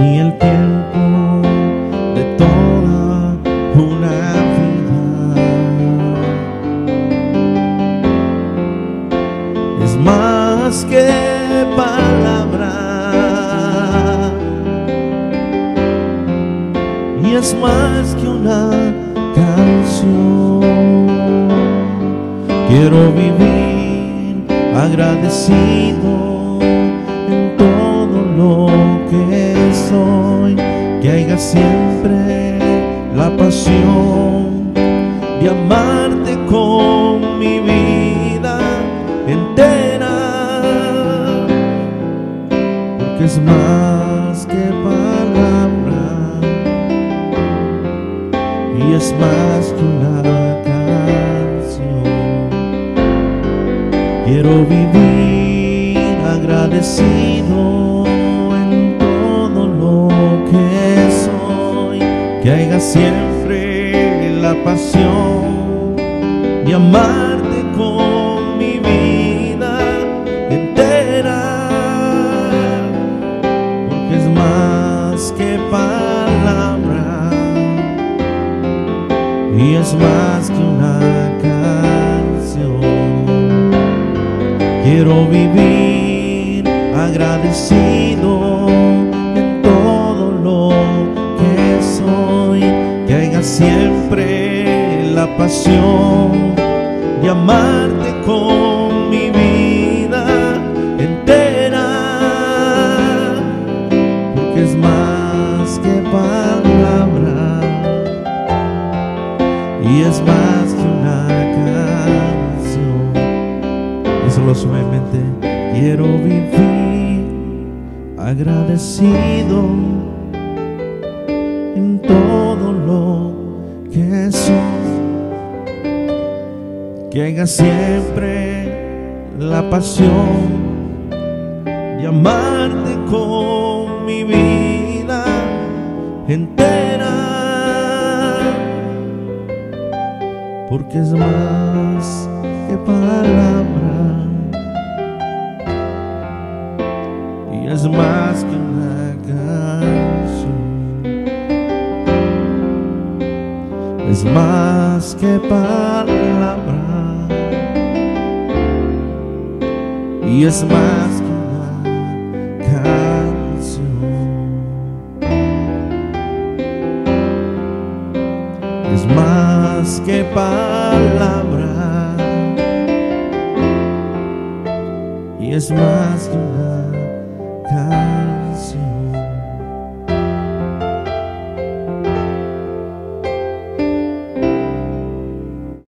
ni el tiempo de toda una vida. Es más que palabra y es más que una canción. Quiero vivir agradecido siempre la pasión de amarte con mi vida entera, porque es más que palabra y es más que una canción. Quiero vivir agradecido siempre la pasión de amarte con mi vida entera, porque es más que palabra y es más que una canción. Quiero vivir agradecido siempre la pasión de amarte con mi vida entera, porque es más que palabra y es más que una canción. Y solo suavemente quiero vivir agradecido Que haya siempre la pasión de amarte con mi vida entera porque es más que palabra y es más que una canción. Es más que palabra y es más que una canción. es más que palabra y es más que una